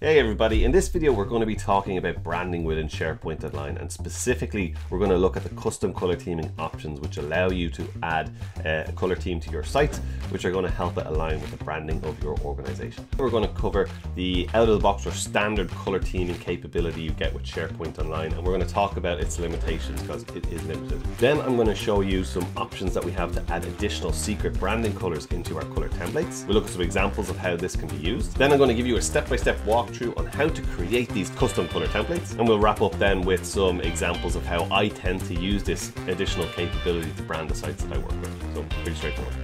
Hey everybody, in this video we're going to be talking about branding within SharePoint Online and specifically we're going to look at the custom color theming options which allow you to add uh, a color theme to your site which are going to help it align with the branding of your organization. We're going to cover the out of the box or standard color theming capability you get with SharePoint Online and we're going to talk about its limitations because it is limited. Then I'm going to show you some options that we have to add additional secret branding colors into our color templates. We'll look at some examples of how this can be used. Then I'm going to give you a step-by-step -step walk through on how to create these custom color templates. And we'll wrap up then with some examples of how I tend to use this additional capability to brand the sites that I work with. So pretty straightforward.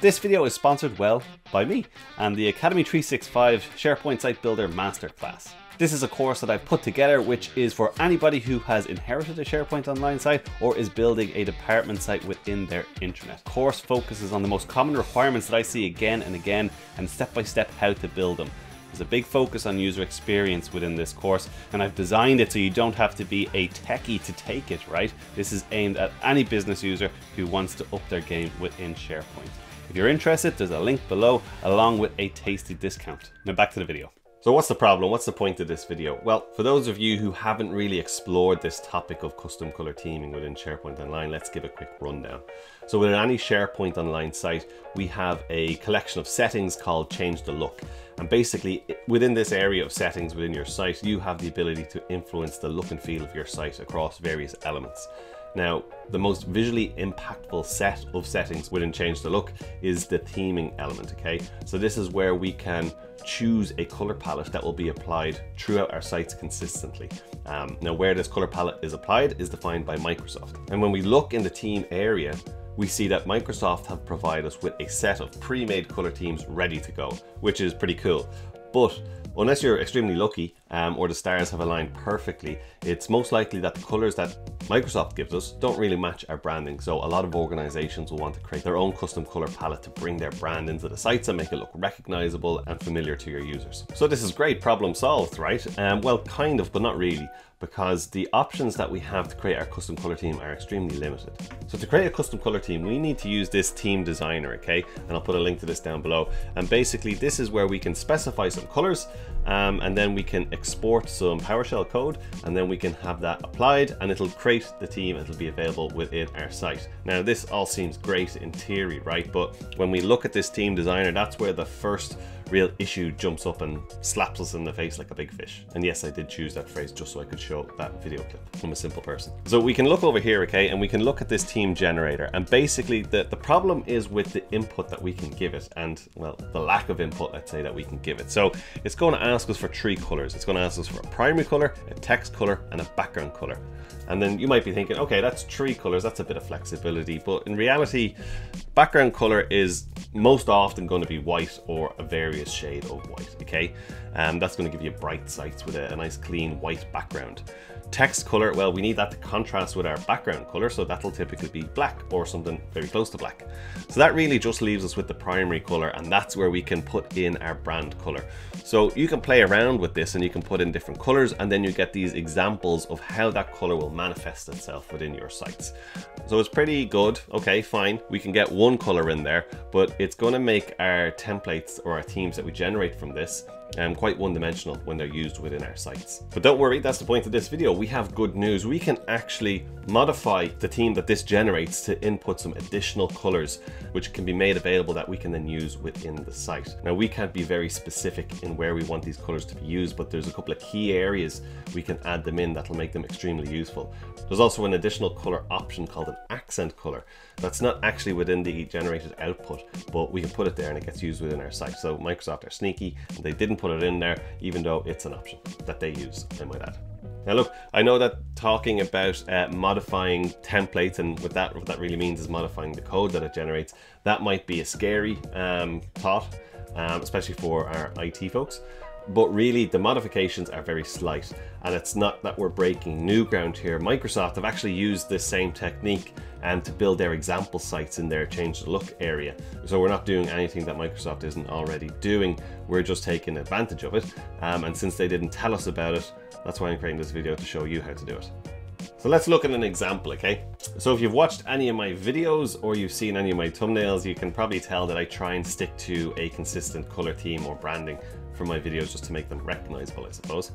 This video is sponsored, well, by me and the Academy 365 SharePoint Site Builder Masterclass. This is a course that I've put together which is for anybody who has inherited a SharePoint Online site or is building a department site within their intranet. Course focuses on the most common requirements that I see again and again and step by step how to build them. There's a big focus on user experience within this course, and I've designed it so you don't have to be a techie to take it, right? This is aimed at any business user who wants to up their game within SharePoint. If you're interested, there's a link below along with a tasty discount. Now back to the video. So what's the problem? What's the point of this video? Well, for those of you who haven't really explored this topic of custom color theming within SharePoint Online, let's give a quick rundown. So within any SharePoint Online site, we have a collection of settings called Change the Look. And basically within this area of settings within your site, you have the ability to influence the look and feel of your site across various elements. Now, the most visually impactful set of settings within Change the Look is the theming element, okay? So this is where we can choose a color palette that will be applied throughout our sites consistently. Um, now, where this color palette is applied is defined by Microsoft. And when we look in the theme area, we see that Microsoft have provided us with a set of pre-made color themes ready to go, which is pretty cool. But unless you're extremely lucky um, or the stars have aligned perfectly, it's most likely that the colors that Microsoft gives us don't really match our branding. So a lot of organizations will want to create their own custom color palette to bring their brand into the sites and make it look recognizable and familiar to your users. So this is great problem solved, right? Um, well, kind of, but not really because the options that we have to create our custom color theme are extremely limited. So to create a custom color theme, we need to use this theme designer, okay? And I'll put a link to this down below. And basically this is where we can specify some colors um, and then we can export some PowerShell code and then we can have that applied and it'll create the theme it'll be available within our site. Now this all seems great in theory, right? But when we look at this theme designer, that's where the first real issue jumps up and slaps us in the face like a big fish. And yes, I did choose that phrase just so I could show that video clip. I'm a simple person. So we can look over here, okay, and we can look at this theme generator. And basically the, the problem is with the input that we can give it and, well, the lack of input, let's say, that we can give it. So it's going to ask us for three colors. It's going to ask us for a primary color, a text color, and a background color. And then you might be thinking, okay, that's three colors, that's a bit of flexibility. But in reality, background color is most often going to be white or a various shade of white, okay? And that's going to give you bright sites with a, a nice clean white background. Text color, well, we need that to contrast with our background color, so that'll typically be black or something very close to black. So that really just leaves us with the primary color, and that's where we can put in our brand color. So you can play around with this and you can put in different colors, and then you get these examples of how that color will manifest itself within your sites. So it's pretty good. Okay, fine. We can get one color in there, but it's going to make our templates or our themes that we generate from this um, quite one-dimensional when they're used within our sites. But don't worry, that's the point of this video. We have good news. We can actually modify the theme that this generates to input some additional colors, which can be made available that we can then use within the site. Now, we can't be very specific in where we want these colors to be used, but there's a couple of key areas we can add them in that'll make them extremely useful. There's also an additional color option called an accent color. That's not actually within the generated output, but we can put it there and it gets used within our site. So Microsoft are sneaky and they didn't put it in there, even though it's an option that they use, I might add. Now look, I know that talking about uh, modifying templates and what that, what that really means is modifying the code that it generates, that might be a scary um, thought, um, especially for our IT folks but really the modifications are very slight and it's not that we're breaking new ground here. Microsoft have actually used this same technique and to build their example sites in their change the look area. So we're not doing anything that Microsoft isn't already doing. We're just taking advantage of it. Um, and since they didn't tell us about it, that's why I'm creating this video to show you how to do it. So let's look at an example, okay? So if you've watched any of my videos or you've seen any of my thumbnails, you can probably tell that I try and stick to a consistent color theme or branding for my videos just to make them recognizable, I suppose.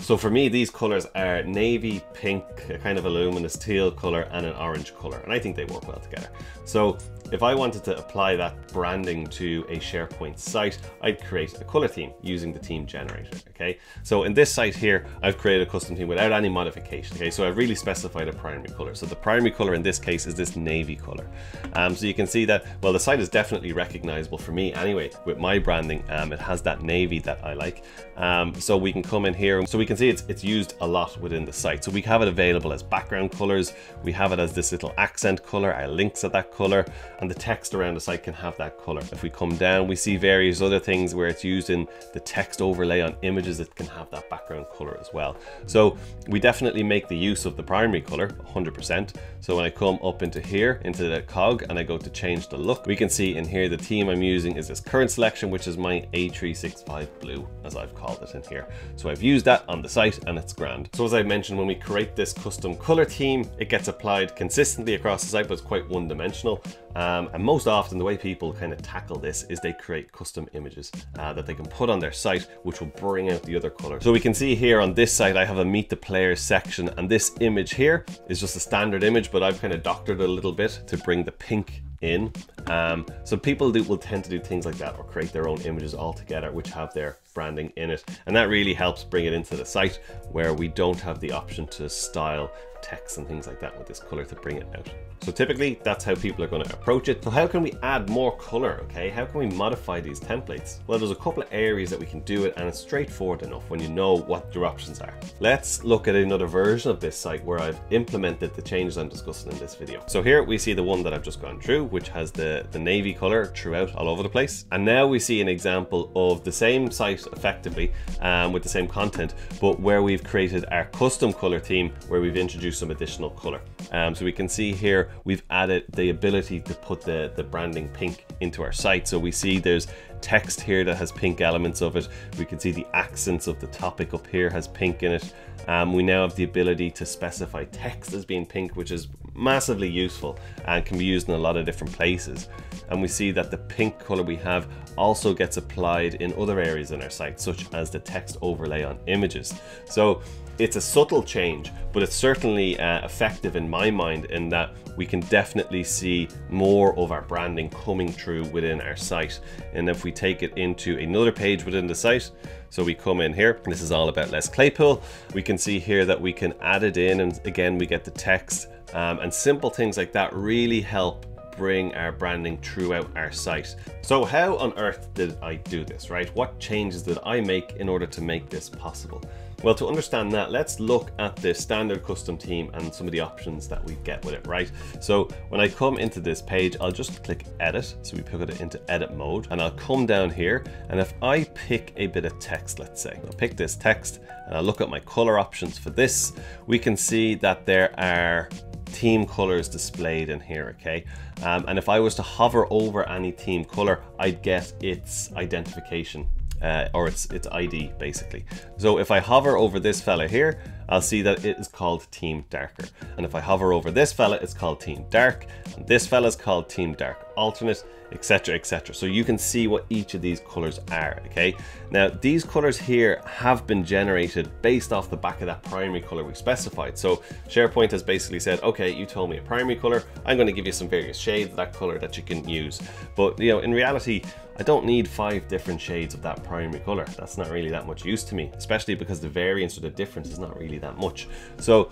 So for me, these colors are navy, pink, a kind of a luminous teal color, and an orange color, and I think they work well together. So if I wanted to apply that branding to a SharePoint site, I'd create a color theme using the theme generator, okay? So in this site here, I've created a custom theme without any modification, okay? So I've really specified a primary color. So the primary color in this case is this navy color. Um, so you can see that, well, the site is definitely recognizable for me anyway, with my branding, um, it has that navy that I like. Um, so we can come in here, so we can see it's, it's used a lot within the site. So we have it available as background colors, we have it as this little accent color, our links at that color, and the text around the site can have that color. If we come down, we see various other things where it's used in the text overlay on images, that can have that background color as well. So we definitely make the use of the primary color 100%. So when I come up into here, into the cog, and I go to change the look, we can see in here the theme I'm using is this current selection, which is my A365 blue, as I've called it in here. So I've used that on the site and it's grand. So as I mentioned, when we create this custom color theme, it gets applied consistently across the site, but it's quite one dimensional. Um, and most often the way people kind of tackle this is they create custom images uh, that they can put on their site, which will bring out the other colors. So we can see here on this site, I have a meet the players section and this image here is just a standard image, but I've kind of doctored it a little bit to bring the pink in. Um, so people do, will tend to do things like that or create their own images altogether which have their branding in it. And that really helps bring it into the site where we don't have the option to style text and things like that with this color to bring it out. So typically that's how people are going to approach it. So how can we add more color? Okay, how can we modify these templates? Well, there's a couple of areas that we can do it and it's straightforward enough when you know what your options are. Let's look at another version of this site where I've implemented the changes I'm discussing in this video. So here we see the one that I've just gone through, which has the, the navy color throughout all over the place. And now we see an example of the same site effectively um, with the same content, but where we've created our custom color theme where we've introduced some additional color. Um, so we can see here we've added the ability to put the, the branding pink into our site. So we see there's text here that has pink elements of it. We can see the accents of the topic up here has pink in it. Um, we now have the ability to specify text as being pink, which is massively useful and can be used in a lot of different places. And we see that the pink color we have also gets applied in other areas in our site, such as the text overlay on images. So it's a subtle change, but it's certainly uh, effective in my mind in that we can definitely see more of our branding coming through within our site. And if we take it into another page within the site, so we come in here, this is all about Les Claypool. We can see here that we can add it in and again, we get the text um, and simple things like that really help bring our branding throughout our site. So how on earth did I do this, right? What changes did I make in order to make this possible? Well, to understand that, let's look at the standard custom theme and some of the options that we get with it, right? So when I come into this page, I'll just click edit. So we put it into edit mode and I'll come down here. And if I pick a bit of text, let's say, I'll pick this text and I'll look at my color options for this, we can see that there are theme colors displayed in here, okay? Um, and if I was to hover over any theme color, I'd get its identification uh, or its, its ID basically. So if I hover over this fella here, I'll see that it is called Theme Darker. And if I hover over this fella, it's called Theme Dark. And this fella is called Theme Dark Alternate, etc, etc. So you can see what each of these colors are, okay? Now, these colors here have been generated based off the back of that primary color we specified. So SharePoint has basically said, okay, you told me a primary color, I'm gonna give you some various shades of that color that you can use. But you know, in reality, I don't need five different shades of that primary color. That's not really that much use to me, especially because the variance or the difference is not really that much. So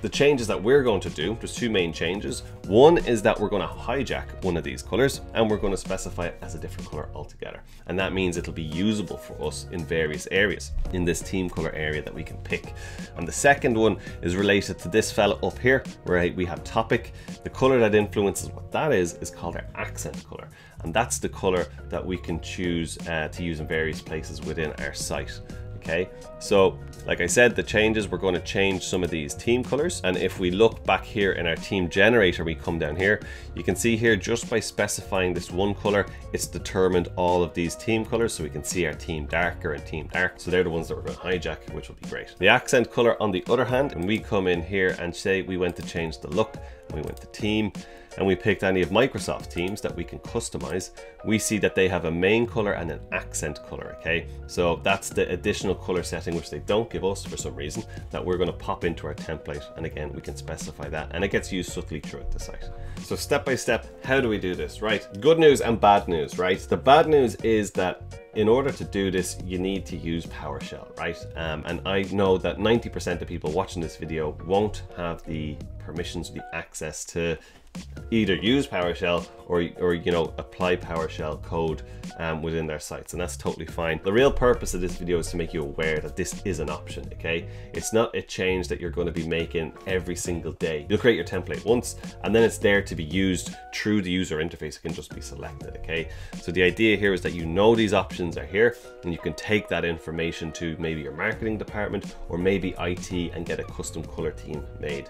the changes that we're going to do, there's two main changes. One is that we're going to hijack one of these colors and we're going to specify it as a different color altogether. And that means it'll be usable for us in various areas in this theme color area that we can pick. And the second one is related to this fella up here where we have topic. The color that influences what that is, is called our accent color. And that's the color that we can choose uh, to use in various places within our site okay? So like I said the changes we're going to change some of these theme colors. And if we look back here in our theme generator we come down here you can see here just by specifying this one color it's determined all of these theme colors. So we can see our theme darker and theme dark. So they're the ones that we're going to hijack which will be great. The accent color on the other hand when we come in here and say we went to change the look we went to theme and we picked any of Microsoft themes that we can customize, we see that they have a main color and an accent color, okay? So that's the additional color setting which they don't give us for some reason that we're gonna pop into our template. And again, we can specify that and it gets used subtly throughout the site. So step by step, how do we do this, right? Good news and bad news, right? The bad news is that in order to do this, you need to use PowerShell, right? Um, and I know that 90% of people watching this video won't have the permissions, the access to either use PowerShell or, or you know, apply PowerShell code um, within their sites, and that's totally fine. The real purpose of this video is to make you aware that this is an option, okay? It's not a change that you're gonna be making every single day. You'll create your template once, and then it's there to be used through the user interface. It can just be selected, okay? So the idea here is that you know these options are here, and you can take that information to maybe your marketing department or maybe IT and get a custom color theme made.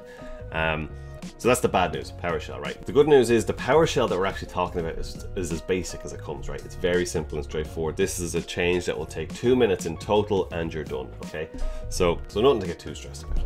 Um, so that's the bad news, PowerShell, right? The good news is the PowerShell that we're actually talking about is, is, as basic as it comes, right? It's very simple and straightforward. This is a change that will take two minutes in total and you're done, okay? So, so nothing to get too stressed about.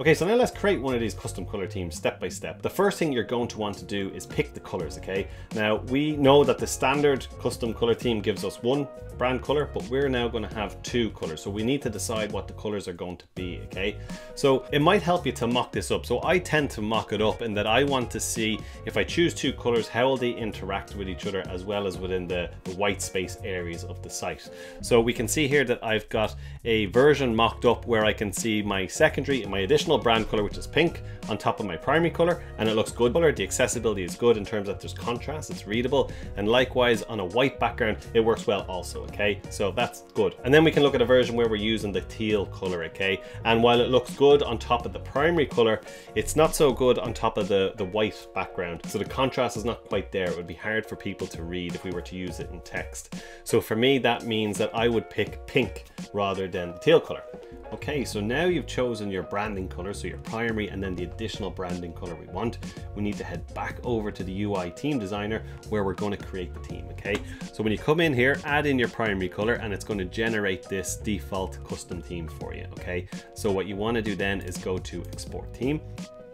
Okay, so now let's create one of these custom color themes step by step. The first thing you're going to want to do is pick the colors, okay? Now, we know that the standard custom color theme gives us one brand color, but we're now going to have two colors. So we need to decide what the colors are going to be, okay? So it might help you to mock this up. So I tend to mock it up in that I want to see if I choose two colors, how will they interact with each other as well as within the, the white space areas of the site. So we can see here that I've got a version mocked up where I can see my secondary and my additional brand color, which is pink, on top of my primary color, and it looks good color. The accessibility is good in terms that there's contrast, it's readable, and likewise on a white background, it works well also, okay? So that's good. And then we can look at a version where we're using the teal color, okay? And while it looks good on top of the primary color, it's not so good on top of the, the white background. So the contrast is not quite there. It would be hard for people to read if we were to use it in text. So for me, that means that I would pick pink rather than the teal color. Okay, so now you've chosen your branding color, so your primary and then the additional branding color we want. We need to head back over to the UI theme designer where we're going to create the theme, okay? So when you come in here, add in your primary color and it's going to generate this default custom theme for you, okay? So what you want to do then is go to export theme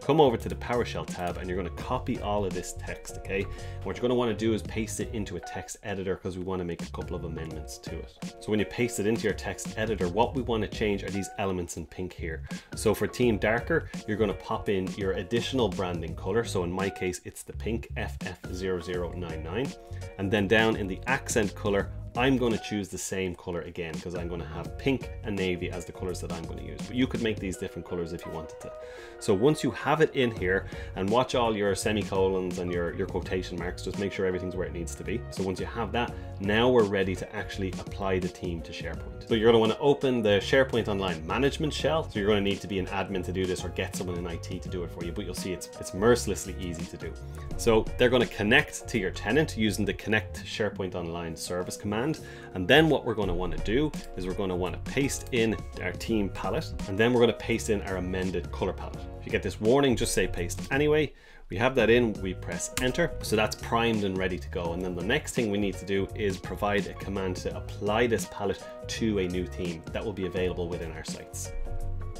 come over to the PowerShell tab and you're going to copy all of this text, okay? What you're going to want to do is paste it into a text editor because we want to make a couple of amendments to it. So when you paste it into your text editor, what we want to change are these elements in pink here. So for Theme Darker, you're going to pop in your additional branding color. So in my case, it's the pink FF0099. And then down in the accent color, I'm going to choose the same color again because I'm going to have pink and navy as the colors that I'm going to use. But you could make these different colors if you wanted to. So once you have it in here and watch all your semicolons and your, your quotation marks, just make sure everything's where it needs to be. So once you have that, now we're ready to actually apply the theme to SharePoint. So you're going to want to open the SharePoint Online Management Shell. So you're going to need to be an admin to do this or get someone in IT to do it for you, but you'll see it's, it's mercilessly easy to do. So they're going to connect to your tenant using the connect SharePoint Online service command And then what we're going to want to do is we're going to want to paste in our theme palette, and then we're going to paste in our amended color palette. If you get this warning, just say paste anyway. We have that in, we press enter. So that's primed and ready to go. And then the next thing we need to do is provide a command to apply this palette to a new theme that will be available within our sites.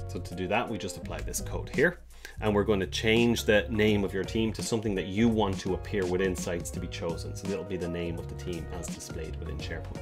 So to do that, we just apply this code here and we're going to change the name of your theme to something that you want to appear within sites to be chosen. So it'll be the name of the theme as displayed within SharePoint.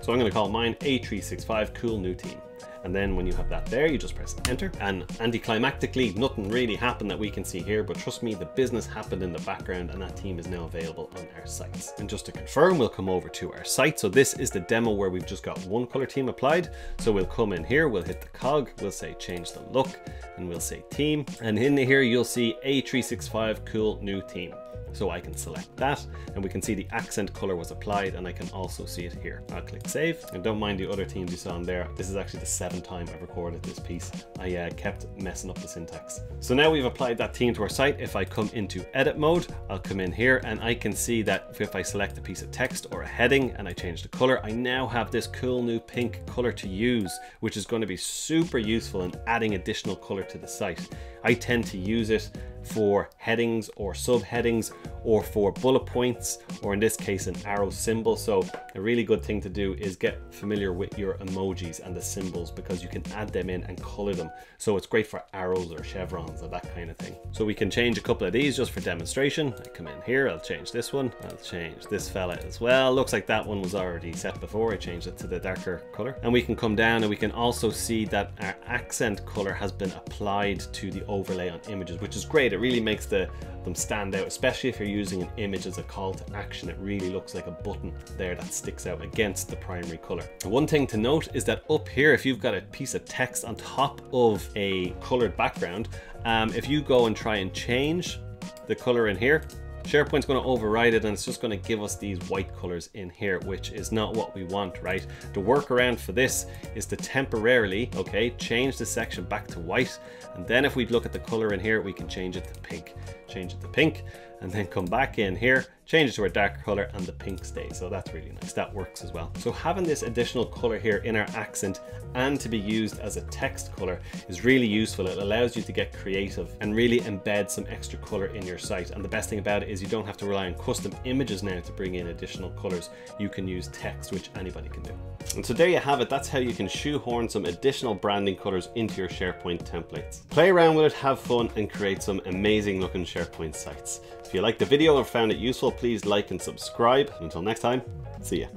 So I'm going to call mine A365 Cool New Theme. And then when you have that there, you just press enter. And anticlimactically, nothing really happened that we can see here, but trust me, the business happened in the background and that theme is now available on our sites. And just to confirm, we'll come over to our site. So this is the demo where we've just got one color theme applied. So we'll come in here, we'll hit the cog, we'll say change the look, and we'll say theme. And in here, you'll see A365 cool new theme. So I can select that and we can see the accent color was applied and I can also see it here. I'll click save and don't mind the other themes you saw in there. This is actually the seventh time I've recorded this piece. I uh, kept messing up the syntax. So now we've applied that theme to our site. If I come into edit mode, I'll come in here and I can see that if I select a piece of text or a heading and I change the color, I now have this cool new pink color to use, which is going to be super useful in adding additional color to the site. I tend to use it for headings or subheadings or for bullet points, or in this case, an arrow symbol. So a really good thing to do is get familiar with your emojis and the symbols because you can add them in and color them. So it's great for arrows or chevrons or that kind of thing. So we can change a couple of these just for demonstration. I come in here, I'll change this one. I'll change this fella as well. Looks like that one was already set before. I changed it to the darker color. And we can come down and we can also see that our accent color has been applied to the overlay on images, which is great. It really makes the them stand out, especially if you're using an image as a call to action. It really looks like a button there that sticks out against the primary color. One thing to note is that up here, if you've got a piece of text on top of a colored background, um, if you go and try and change the color in here, SharePoint's going to override it and it's just going to give us these white colors in here, which is not what we want, right? The workaround for this is to temporarily, okay, change the section back to white. And then if we look at the color in here, we can change it to pink. Change it to pink and then come back in here, change it to a darker color and the pink stays. So that's really nice. That works as well. So having this additional color here in our accent and to be used as a text color is really useful. It allows you to get creative and really embed some extra color in your site. And the best thing about it is you don't have to rely on custom images now to bring in additional colors. You can use text, which anybody can do. And so there you have it. That's how you can shoehorn some additional branding colors into your SharePoint templates. Play around with it, have fun, and create some amazing looking SharePoint sites. If you liked the video or found it useful, please like and subscribe. Until next time, see ya.